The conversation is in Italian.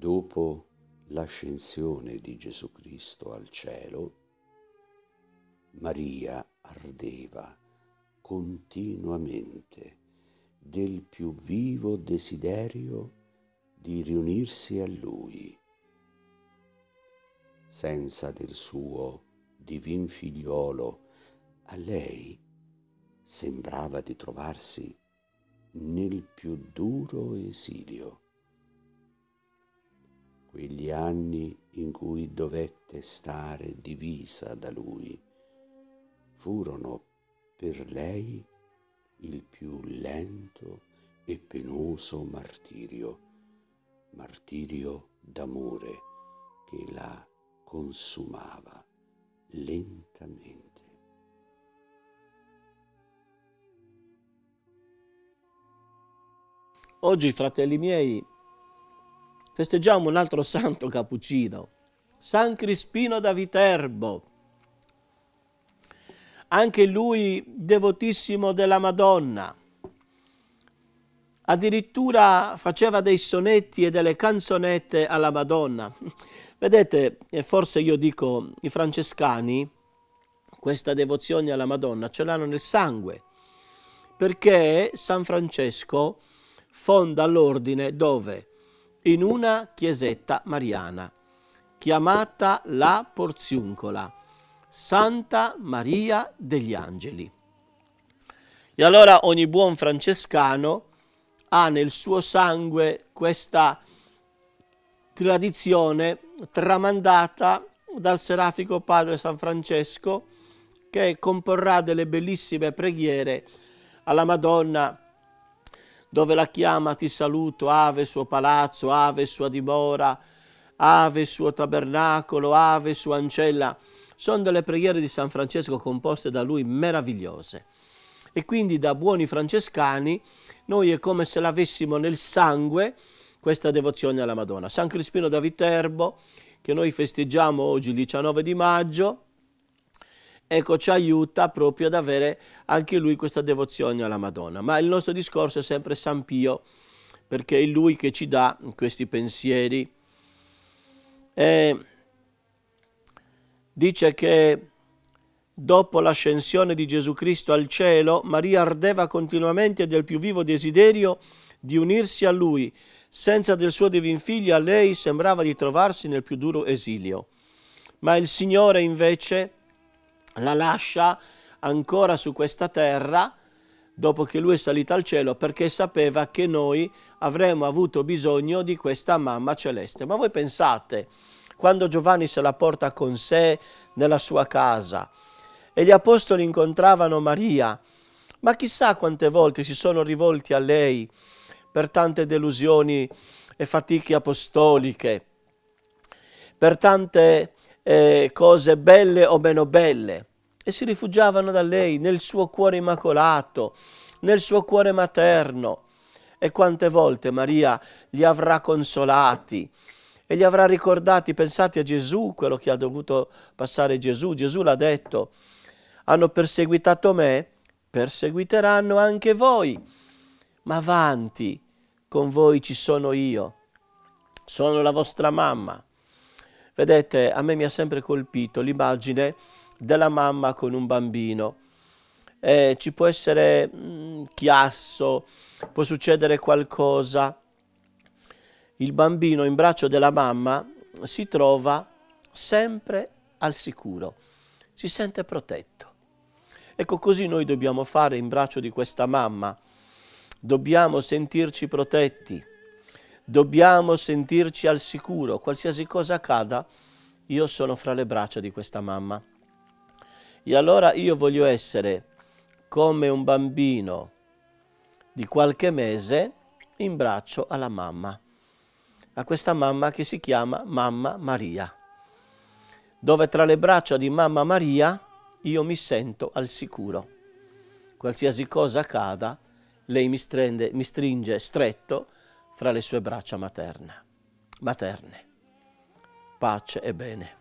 Dopo l'ascensione di Gesù Cristo al cielo, Maria ardeva continuamente del più vivo desiderio di riunirsi a Lui. Senza del suo divin figliolo, a lei sembrava di trovarsi nel più duro esilio. Quegli anni in cui dovette stare divisa da lui furono per lei il più lento e penoso martirio, martirio d'amore che la consumava lentamente. Oggi, fratelli miei, festeggiamo un altro santo cappuccino, San Crispino da Viterbo, anche lui devotissimo della Madonna. Addirittura faceva dei sonetti e delle canzonette alla Madonna. Vedete, forse io dico, i francescani questa devozione alla Madonna ce l'hanno nel sangue, perché San Francesco fonda l'ordine dove? In una chiesetta mariana, chiamata la Porziuncola Santa Maria degli Angeli. E allora ogni buon francescano ha nel suo sangue questa tradizione tramandata dal serafico padre San Francesco che comporrà delle bellissime preghiere alla Madonna dove la chiama ti saluto, ave suo palazzo, ave sua dimora, ave suo tabernacolo, ave sua ancella sono delle preghiere di San Francesco composte da lui meravigliose. E quindi da buoni francescani noi è come se l'avessimo nel sangue questa devozione alla Madonna. San Crispino da Viterbo, che noi festeggiamo oggi il 19 di maggio, ecco ci aiuta proprio ad avere anche lui questa devozione alla Madonna. Ma il nostro discorso è sempre San Pio, perché è lui che ci dà questi pensieri. E dice che dopo l'ascensione di Gesù Cristo al cielo, Maria ardeva continuamente del più vivo desiderio di unirsi a lui. Senza del suo divin figlio a lei sembrava di trovarsi nel più duro esilio. Ma il Signore invece la lascia ancora su questa terra dopo che lui è salito al cielo perché sapeva che noi avremmo avuto bisogno di questa mamma celeste. Ma voi pensate, quando Giovanni se la porta con sé nella sua casa e gli apostoli incontravano Maria, ma chissà quante volte si sono rivolti a lei per tante delusioni e fatiche apostoliche, per tante eh, cose belle o meno belle, e si rifugiavano da lei nel suo cuore immacolato, nel suo cuore materno. E quante volte Maria li avrà consolati, e li avrà ricordati, pensate a Gesù, quello che ha dovuto passare Gesù. Gesù l'ha detto, hanno perseguitato me, perseguiteranno anche voi, ma avanti, con voi ci sono io, sono la vostra mamma. Vedete, a me mi ha sempre colpito l'immagine della mamma con un bambino. Eh, ci può essere mm, chiasso, può succedere qualcosa, il bambino in braccio della mamma si trova sempre al sicuro, si sente protetto. Ecco così noi dobbiamo fare in braccio di questa mamma. Dobbiamo sentirci protetti, dobbiamo sentirci al sicuro, qualsiasi cosa accada, io sono fra le braccia di questa mamma. E allora io voglio essere come un bambino di qualche mese in braccio alla mamma a questa mamma che si chiama Mamma Maria, dove tra le braccia di Mamma Maria io mi sento al sicuro. Qualsiasi cosa accada, lei mi, strende, mi stringe stretto fra le sue braccia materna, materne. Pace e bene.